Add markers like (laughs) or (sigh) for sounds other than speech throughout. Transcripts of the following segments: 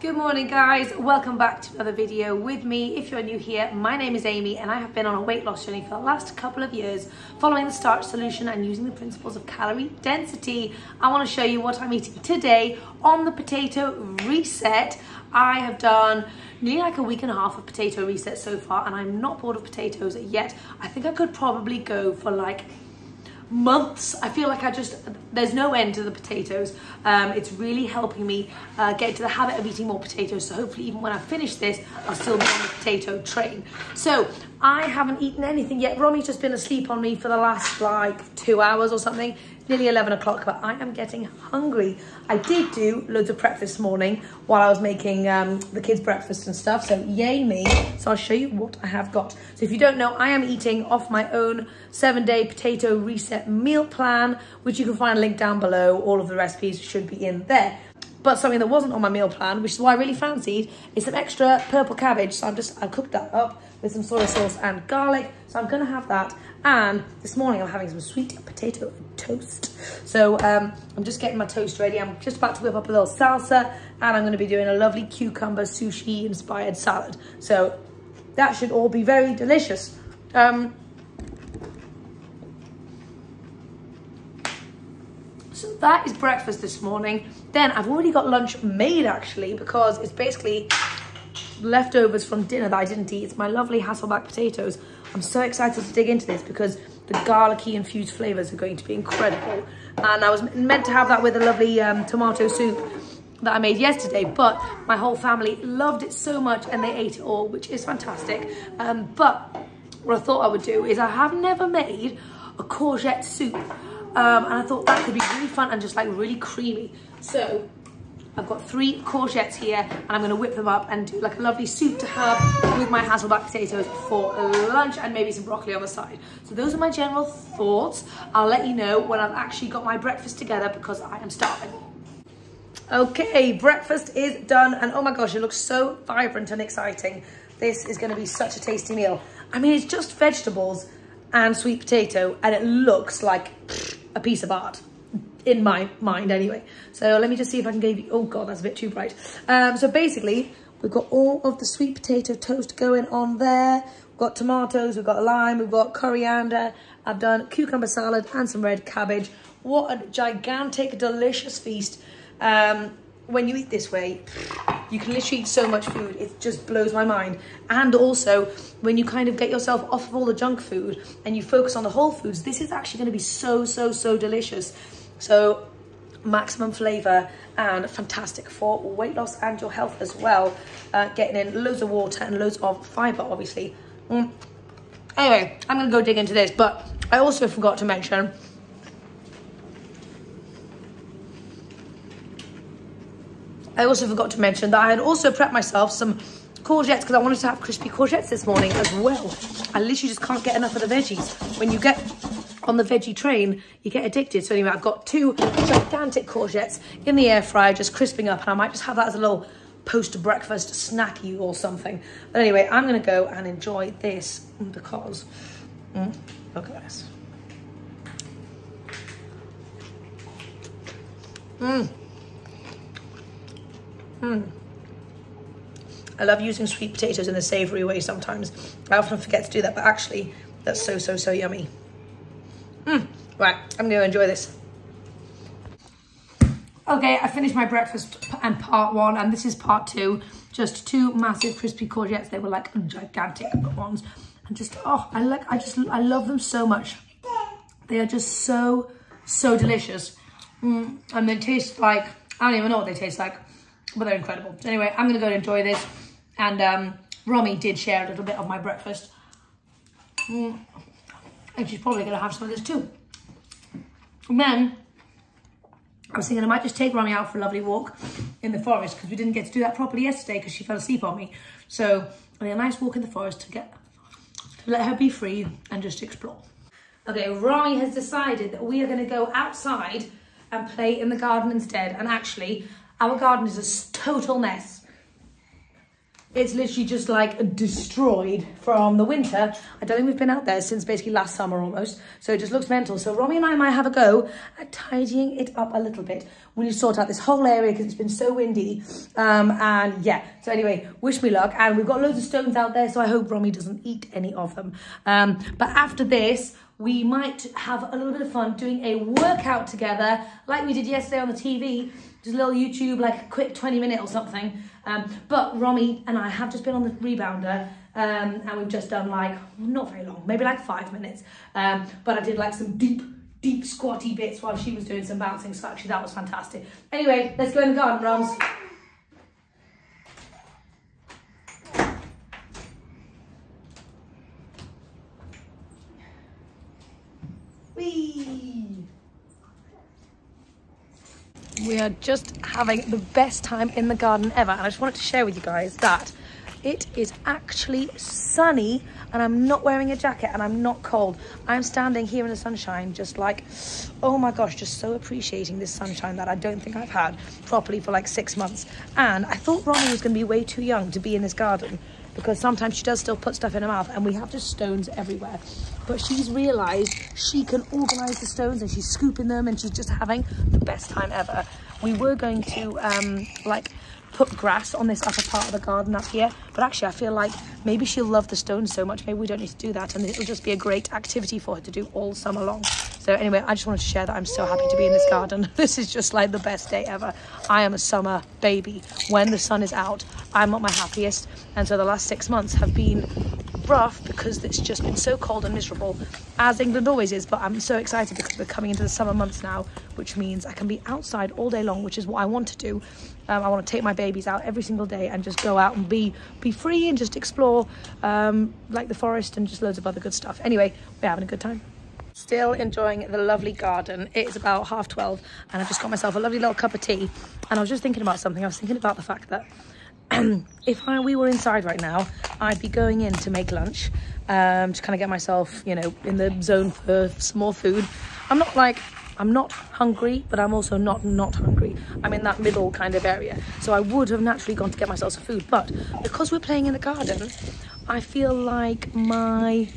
Good morning guys, welcome back to another video with me. If you're new here, my name is Ami and I have been on a weight loss journey for the last couple of years following the starch solution and using the principles of calorie density. I want to show you what I'm eating today on the potato reset. I have done nearly like a week and a half of potato reset so far and I'm not bored of potatoes yet. I think I could probably go for like months. I feel like I just, there's no end to the potatoes. Um, it's really helping me uh, get into the habit of eating more potatoes. So hopefully even when I finish this, I'll still be on the potato train. So I haven't eaten anything yet. Romy's just been asleep on me for the last like two hours or something nearly 11 o'clock, but I am getting hungry. I did do loads of prep this morning while I was making um, the kids breakfast and stuff, so yay me. So I'll show you what I have got. So if you don't know, I am eating off my own seven day potato reset meal plan, which you can find a link down below. All of the recipes should be in there. But something that wasn't on my meal plan, which is why I really fancied, is some extra purple cabbage. So I'm just, I cooked that up with some soy sauce and garlic. So I'm gonna have that. And this morning I'm having some sweet potato toast. So um, I'm just getting my toast ready. I'm just about to whip up a little salsa and I'm gonna be doing a lovely cucumber sushi inspired salad. So that should all be very delicious. Um, so that is breakfast this morning. Then I've already got lunch made actually because it's basically leftovers from dinner that I didn't eat. It's my lovely Hasselback potatoes. I'm so excited to dig into this because the garlicky infused flavors are going to be incredible. And I was meant to have that with a lovely um, tomato soup that I made yesterday, but my whole family loved it so much and they ate it all, which is fantastic. Um, but what I thought I would do is I have never made a courgette soup. Um, and I thought that could be really fun and just like really creamy. So I've got three courgettes here and I'm gonna whip them up and do like a lovely soup to have with my Hasselback potatoes for lunch and maybe some broccoli on the side. So those are my general thoughts. I'll let you know when I've actually got my breakfast together because I am starving. Okay, breakfast is done and oh my gosh, it looks so vibrant and exciting. This is gonna be such a tasty meal. I mean, it's just vegetables and sweet potato and it looks like a piece of art in my mind anyway. So let me just see if I can give you, oh God, that's a bit too bright. Um, so basically, we've got all of the sweet potato toast going on there. We've got tomatoes, we've got lime, we've got coriander. I've done cucumber salad and some red cabbage. What a gigantic, delicious feast. Um, when you eat this way, you can literally eat so much food. It just blows my mind. And also, when you kind of get yourself off of all the junk food and you focus on the whole foods, this is actually going to be so, so, so delicious. So maximum flavor and fantastic for weight loss and your health as well. Uh, getting in loads of water and loads of fiber, obviously. Mm. Anyway, I'm gonna go dig into this, but I also forgot to mention I also forgot to mention that I had also prepped myself some courgettes because I wanted to have crispy courgettes this morning as well. I literally just can't get enough of the veggies. When you get on the veggie train, you get addicted. So anyway, I've got two gigantic courgettes in the air fryer, just crisping up, and I might just have that as a little post-breakfast snacky or something. But anyway, I'm gonna go and enjoy this because, mm, look at this. Mmm. Mmm. I love using sweet potatoes in a savory way sometimes. I often forget to do that, but actually, that's so, so, so yummy. Mm. Right, I'm to enjoy this. Okay, I finished my breakfast and part one, and this is part two. Just two massive crispy courgettes. They were like gigantic ones. And just, oh, I like, I just, I love them so much. They are just so, so delicious. Mm, and they taste like, I don't even know what they taste like, but they're incredible. So anyway, I'm gonna go and enjoy this. And um, Romy did share a little bit of my breakfast. Mm. And she's probably to have some of this too. And then I was thinking I might just take Romy out for a lovely walk in the forest because we didn't get to do that properly yesterday because she fell asleep on me. So I think a nice walk in the forest to get to let her be free and just explore. Okay, Romy has decided that we are going to go outside and play in the garden instead. And actually, our garden is a total mess. It's literally just like destroyed from the winter. I don't think we've been out there since basically last summer almost. So it just looks mental. So Romy and I might have a go at tidying it up a little bit. We need to sort out this whole area because it's been so windy. Um, and yeah, so anyway, wish me luck. And we've got loads of stones out there, so I hope Romy doesn't eat any of them. Um, but after this, we might have a little bit of fun doing a workout together like we did yesterday on the TV. Just a little YouTube, like a quick 20 minute or something. Um, but Romy and I have just been on the rebounder um, and we've just done like, not very long, maybe like five minutes. Um, but I did like some deep, deep squatty bits while she was doing some bouncing. So actually that was fantastic. Anyway, let's go in the garden, Rams. We are just having the best time in the garden ever. And I just wanted to share with you guys that it is actually sunny and I'm not wearing a jacket and I'm not cold. I'm standing here in the sunshine just like, oh my gosh, just so appreciating this sunshine that I don't think I've had properly for like six months. And I thought Romy was going to be way too young to be in this garden because sometimes she does still put stuff in her mouth and we have just stones everywhere. But she's realised she can organise the stones and she's scooping them and she's just having the best time ever. We were going to um, like put grass on this upper part of the garden up here but actually I feel like maybe she'll love the stones so much maybe we don't need to do that and it'll just be a great activity for her to do all summer long. So anyway I just wanted to share that I'm so happy to be in this garden. (laughs) This is just like the best day ever. I am a summer baby. When the sun is out I'm at my happiest. And so the last six months have been rough because it's just been so cold and miserable as England always is but I'm so excited because we're coming into the summer months now which means I can be outside all day long which is what I want to do. Um, I want to take my babies out every single day and just go out and be be free and just explore um, like the forest and just loads of other good stuff. Anyway we're having a good time. Still enjoying the lovely garden. It is about half 12 and I've just got myself a lovely little cup of tea. And I was just thinking about something. I was thinking about the fact that (clears throat) if I, we were inside right now, I'd be going in to make lunch, um, to kind of get myself, you know, in the zone for some more food. I'm not like, I'm not hungry, but I'm also not not hungry. I'm in that middle kind of area. So I would have naturally gone to get myself some food. But because we're playing in the garden, I feel like my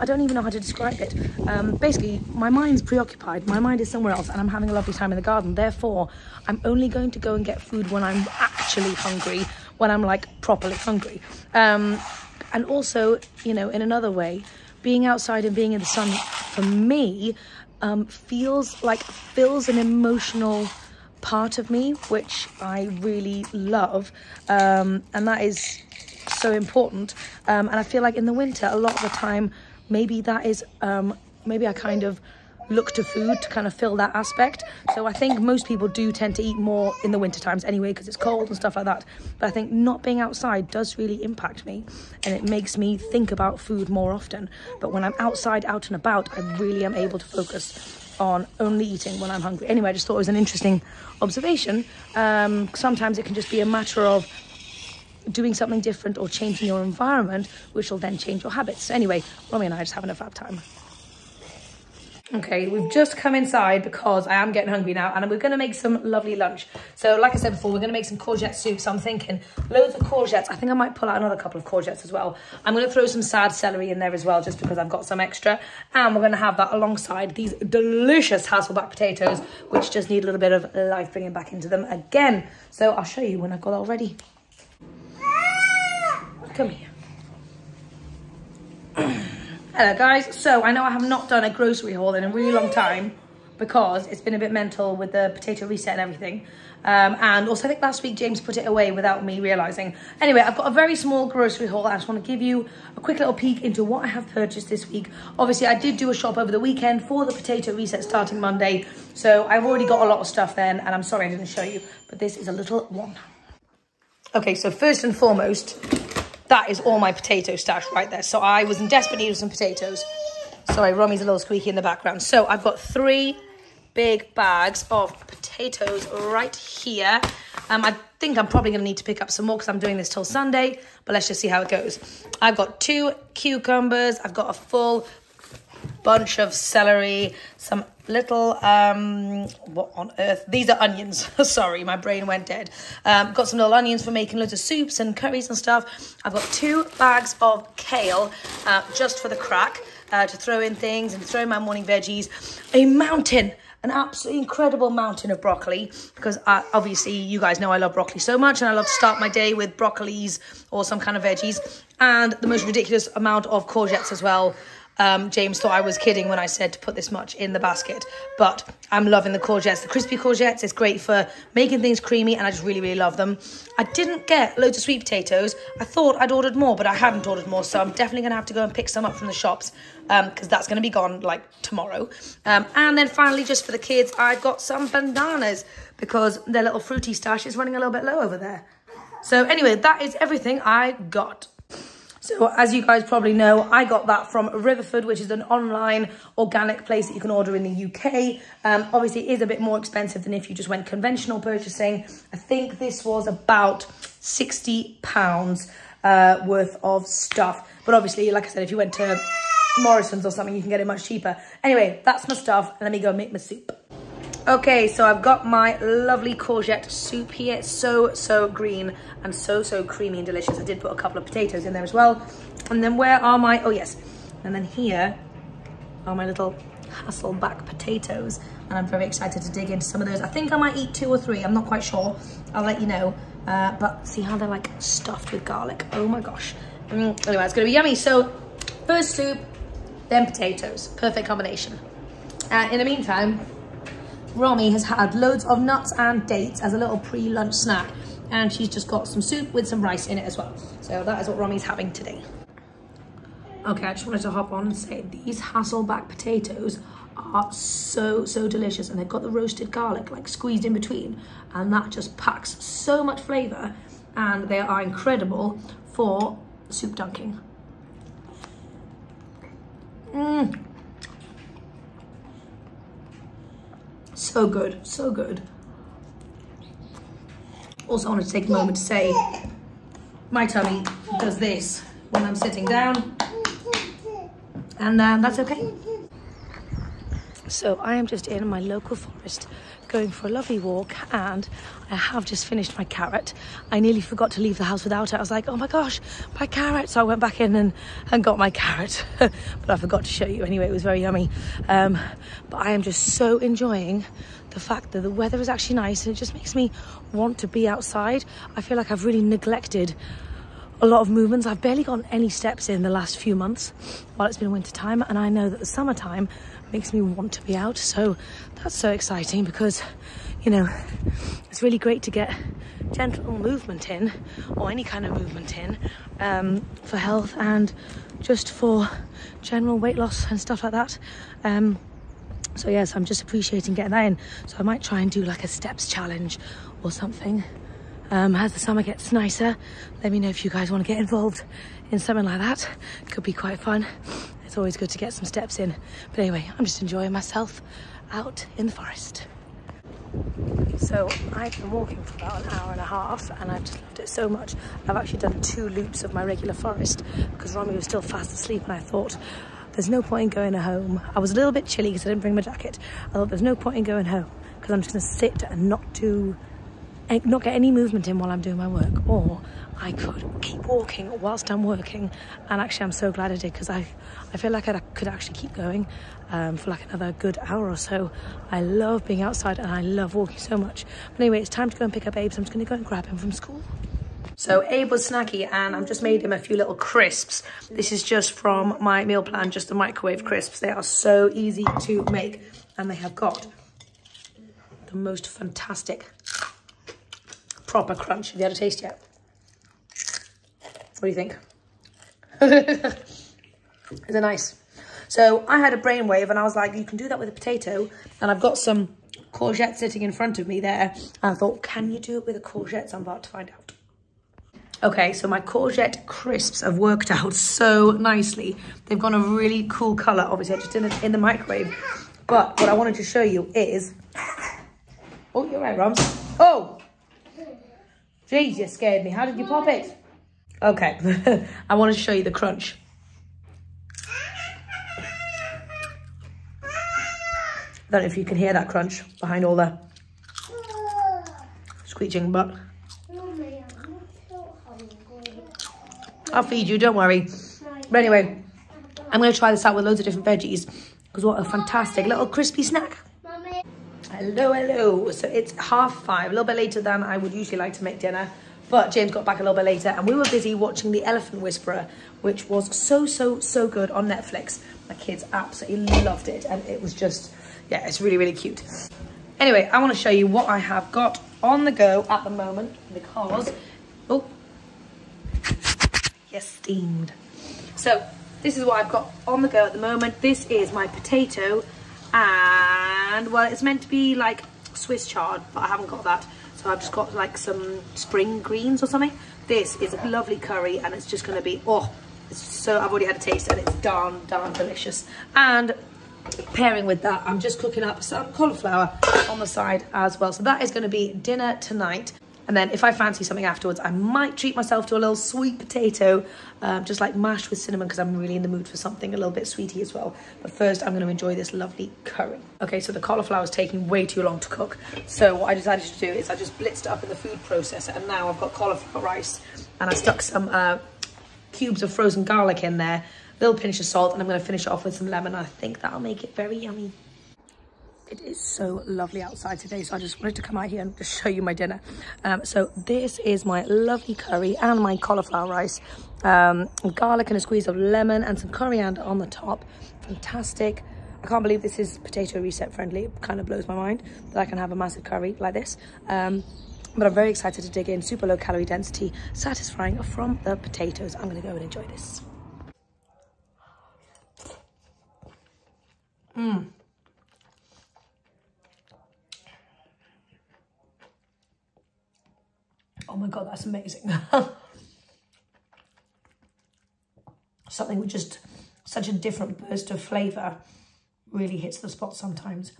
I don't even know how to describe it. Um, basically, my mind's preoccupied. My mind is somewhere else, and I'm having a lovely time in the garden. Therefore, I'm only going to go and get food when I'm actually hungry, when I'm like properly hungry. Um, and also, you know, in another way, being outside and being in the sun for me um, feels like fills an emotional part of me, which I really love. Um, and that is so important. Um, and I feel like in the winter, a lot of the time, maybe that is, um, maybe I kind of look to food to kind of fill that aspect. So I think most people do tend to eat more in the winter times anyway because it's cold and stuff like that. But I think not being outside does really impact me and it makes me think about food more often. But when I'm outside, out and about, I really am able to focus on only eating when I'm hungry. Anyway, I just thought it was an interesting observation. Um, sometimes it can just be a matter of doing something different or changing your environment, which will then change your habits. So Anyway, Romy and I are just having a fab time. Okay, we've just come inside because I am getting hungry now and we're going to make some lovely lunch. So like I said before, we're going to make some courgette soup. So I'm thinking loads of courgettes. I think I might pull out another couple of courgettes as well. I'm going to throw some sad celery in there as well just because I've got some extra. And we're going to have that alongside these delicious Hasselback potatoes, which just need a little bit of life bringing back into them again. So I'll show you when I've got all ready. Come here. Hello guys, so I know I have not done a grocery haul in a really long time because it's been a bit mental with the potato reset and everything. Um, and also I think last week James put it away without me realising. Anyway, I've got a very small grocery haul. I just want to give you a quick little peek into what I have purchased this week. Obviously, I did do a shop over the weekend for the potato reset starting Monday. So I've already got a lot of stuff then, and I'm sorry I didn't show you, but this is a little one. Okay, so first and foremost, that is all my potato stash right there. So I was in desperate need of some potatoes. Sorry, Romy's a little squeaky in the background. So I've got three big bags of potatoes right here. Um, I think I'm probably going to need to pick up some more because I'm doing this till Sunday, but let's just see how it goes. I've got two cucumbers. I've got a full bunch of celery, some little, um, what on earth? These are onions. (laughs) Sorry, my brain went dead. Um, got some little onions for making loads of soups and curries and stuff. I've got two bags of kale uh, just for the crack uh, to throw in things and throw in my morning veggies. A mountain an absolutely incredible mountain of broccoli because I, obviously you guys know I love broccoli so much and I love to start my day with broccolis or some kind of veggies and the most ridiculous amount of courgettes as well um, James thought I was kidding when I said to put this much in the basket, but I'm loving the courgettes. The crispy courgettes, it's great for making things creamy and I just really, really love them. I didn't get loads of sweet potatoes. I thought I'd ordered more, but I hadn't ordered more, so I'm definitely going to have to go and pick some up from the shops because um, that's going to be gone like tomorrow. Um, and then finally, just for the kids, I got some bananas because their little fruity stash is running a little bit low over there. So anyway, that is everything I got. So as you guys probably know, I got that from Riverford, which is an online organic place that you can order in the UK. Um, obviously, it is a bit more expensive than if you just went conventional purchasing. I think this was about £60 uh, worth of stuff. But obviously, like I said, if you went to Morrisons or something, you can get it much cheaper. Anyway, that's my stuff. Let me go make my soup. Okay, so I've got my lovely courgette soup here. So, so green and so, so creamy and delicious. I did put a couple of potatoes in there as well. And then where are my, oh yes. And then here are my little Hasselback potatoes. And I'm very excited to dig into some of those. I think I might eat two or three. I'm not quite sure. I'll let you know. Uh, but see how they're like stuffed with garlic. Oh my gosh. Mm, anyway, it's gonna be yummy. So first soup, then potatoes. Perfect combination. Uh, in the meantime, Romy has had loads of nuts and dates as a little pre-lunch snack and she's just got some soup with some rice in it as well. So that is what Romy's having today. Okay, I just wanted to hop on and say these Hasselback potatoes are so, so delicious and they've got the roasted garlic like squeezed in between and that just packs so much flavour and they are incredible for soup dunking. Mmm. So good, so good. Also, I wanted to take a moment to say my tummy does this when I'm sitting down, and uh, that's okay. So I am just in my local forest going for a lovely walk and I have just finished my carrot. I nearly forgot to leave the house without it. I was like, oh my gosh, my carrot. So I went back in and, and got my carrot. (laughs) but I forgot to show you anyway, it was very yummy. Um, but I am just so enjoying the fact that the weather is actually nice and it just makes me want to be outside. I feel like I've really neglected a lot of movements. I've barely gotten any steps in the last few months while it's been winter time and I know that the summertime makes me want to be out. So that's so exciting because, you know, it's really great to get gentle movement in or any kind of movement in um, for health and just for general weight loss and stuff like that. Um, so yes, I'm just appreciating getting that in. So I might try and do like a steps challenge or something. Um, as the summer gets nicer, let me know if you guys want to get involved in something like that. Could be quite fun. It's always good to get some steps in. But anyway, I'm just enjoying myself out in the forest. So I've been walking for about an hour and a half and I've just loved it so much. I've actually done two loops of my regular forest because Romy was still fast asleep and I thought there's no point in going home. I was a little bit chilly because I didn't bring my jacket. I thought there's no point in going home because I'm just going to sit and not do eh, not get any movement in while I'm doing my work or I could keep walking whilst I'm working and actually I'm so glad I did because I, I feel like I could actually keep going um, for like another good hour or so. I love being outside and I love walking so much. But anyway, it's time to go and pick up Abe so I'm just going to go and grab him from school. So Abe was snacky and I've just made him a few little crisps. This is just from my meal plan, just the microwave crisps. They are so easy to make and they have got the most fantastic proper crunch. Have you had a taste yet? What do you think? (laughs) Is it nice? So I had a brainwave and I was like, you can do that with a potato. And I've got some courgette sitting in front of me there. And I thought, can you do it with a courgette? So I'm about to find out. Okay, so my courgette crisps have worked out so nicely. They've gone a really cool color. Obviously, I just did it in the microwave. But what I wanted to show you is... Oh, you're right, Roms. Oh! Jeez, you scared me. How did you pop it? Okay, (laughs) I want to show you the crunch. I don't know if you can hear that crunch behind all the screeching, but I'll feed you, don't worry. But anyway, I'm going to try this out with loads of different veggies because what a fantastic little crispy snack. Hello, hello. So it's half five, a little bit later than I would usually like to make dinner. But James got back a little bit later and we were busy watching The Elephant Whisperer, which was so, so, so good on Netflix. My kids absolutely loved it and it was just, yeah, it's really, really cute. Anyway, I want to show you what I have got on the go at the moment because, oh, yes, steamed. So this is what I've got on the go at the moment. This is my potato and, well, it's meant to be like Swiss chard, but I haven't got that. So I've just got like some spring greens or something. This is a lovely curry and it's just gonna be, oh, so I've already had a taste and it's darn, darn delicious. And pairing with that, I'm just cooking up some cauliflower on the side as well. So that is gonna be dinner tonight. And then if I fancy something afterwards, I might treat myself to a little sweet potato, um, just like mashed with cinnamon, because I'm really in the mood for something a little bit sweetie as well. But first, I'm going to enjoy this lovely curry. Okay, so the cauliflower is taking way too long to cook. So what I decided to do is I just blitzed it up in the food processor, and now I've got cauliflower rice. And I stuck some uh, cubes of frozen garlic in there, a little pinch of salt, and I'm going to finish it off with some lemon. I think that'll make it very yummy. It is so lovely outside today, so I just wanted to come out here and just show you my dinner. Um, so this is my lovely curry and my cauliflower rice. Um, garlic and a squeeze of lemon and some coriander on the top. Fantastic. I can't believe this is potato reset friendly. It kind of blows my mind that I can have a massive curry like this. Um, but I'm very excited to dig in. Super low calorie density, satisfying from the potatoes. I'm going to go and enjoy this. Mmm. Oh my God, that's amazing. (laughs) Something with just such a different burst of flavour really hits the spot sometimes.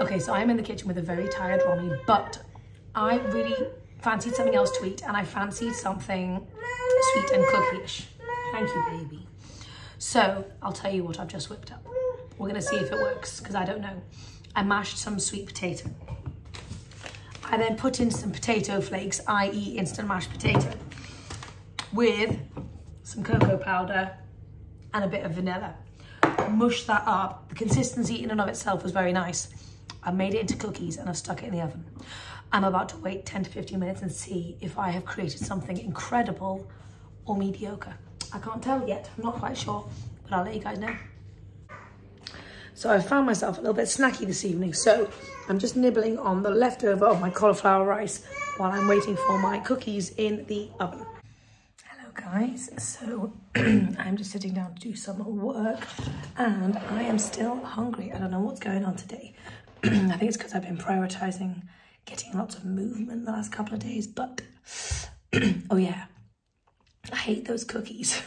Okay, so I'm in the kitchen with a very tired Romy, but I really fancied something else to eat and I fancied something sweet and cookie-ish. Thank you, baby. So I'll tell you what I've just whipped up. We're gonna see if it works because I don't know. I mashed some sweet potato. I then put in some potato flakes, i.e. instant mashed potato, with some cocoa powder and a bit of vanilla. Mush that up. The consistency in and of itself was very nice. I made it into cookies and I've stuck it in the oven. I'm about to wait 10 to 15 minutes and see if I have created something incredible or mediocre. I can't tell yet, I'm not quite sure, but I'll let you guys know. So I found myself a little bit snacky this evening. So I'm just nibbling on the leftover of my cauliflower rice while I'm waiting for my cookies in the oven. Hello guys, so (clears throat) I'm just sitting down to do some work and I am still hungry. I don't know what's going on today. (clears throat) I think it's because I've been prioritizing getting lots of movement the last couple of days, but (clears throat) oh yeah, I hate those cookies.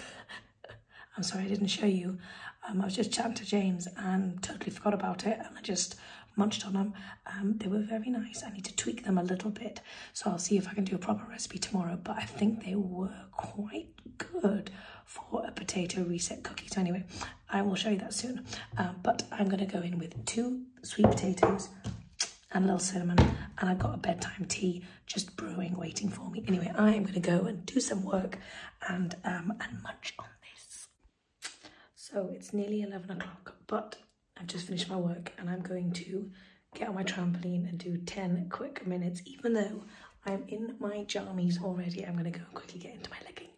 (laughs) I'm sorry I didn't show you. Um, I was just chatting to James and totally forgot about it and I just munched on them. Um, they were very nice. I need to tweak them a little bit. So I'll see if I can do a proper recipe tomorrow. But I think they were quite good for a potato reset cookie. So anyway, I will show you that soon. Um, but I'm going to go in with two sweet potatoes and a little cinnamon. And I've got a bedtime tea just brewing, waiting for me. Anyway, I am going to go and do some work and, um, and munch on so it's nearly 11 o'clock, but I've just finished my work and I'm going to get on my trampoline and do 10 quick minutes, even though I'm in my jammies already. I'm going to go quickly get into my leg